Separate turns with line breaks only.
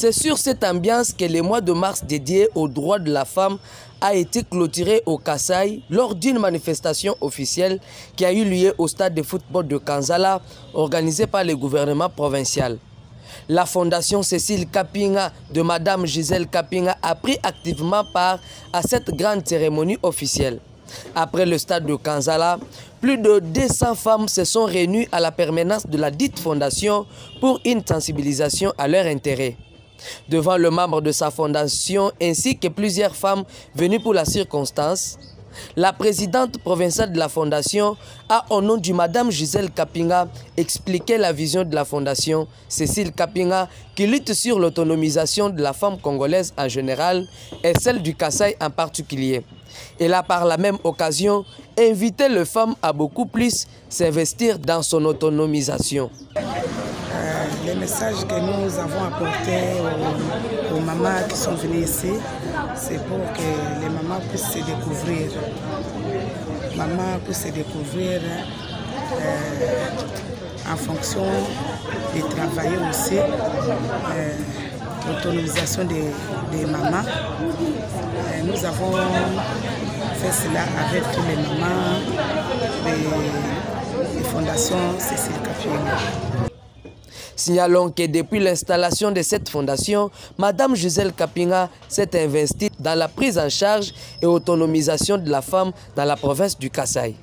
C'est sur cette ambiance que le mois de mars dédié aux droits de la femme a été clôturé au Kassai lors d'une manifestation officielle qui a eu lieu au stade de football de Kanzala organisée par le gouvernement provincial. La fondation Cécile Kapinga de Madame Gisèle Kapinga a pris activement part à cette grande cérémonie officielle. Après le stade de Kanzala, plus de 200 femmes se sont réunies à la permanence de la dite fondation pour une sensibilisation à leur intérêt. Devant le membre de sa fondation ainsi que plusieurs femmes venues pour la circonstance, la présidente provinciale de la fondation a, au nom du Madame Gisèle Kapinga, expliqué la vision de la fondation Cécile Kapinga qui lutte sur l'autonomisation de la femme congolaise en général et celle du Kassai en particulier. Elle a par la même occasion invité les femmes à beaucoup plus s'investir dans son autonomisation.
Euh, les messages que nous avons apportés aux, mamans qui sont venues ici, c'est pour que les mamans puissent se découvrir. Maman puisse se découvrir euh, en fonction de travailler aussi euh, l'autonomisation des, mamans. Nous avons fait cela avec les mamans des, des fondations Cécile Kapien.
Signalons que depuis l'installation de cette fondation, Madame Gisèle Kapinga s'est investie dans la prise en charge et autonomisation de la femme dans la province du Kassai.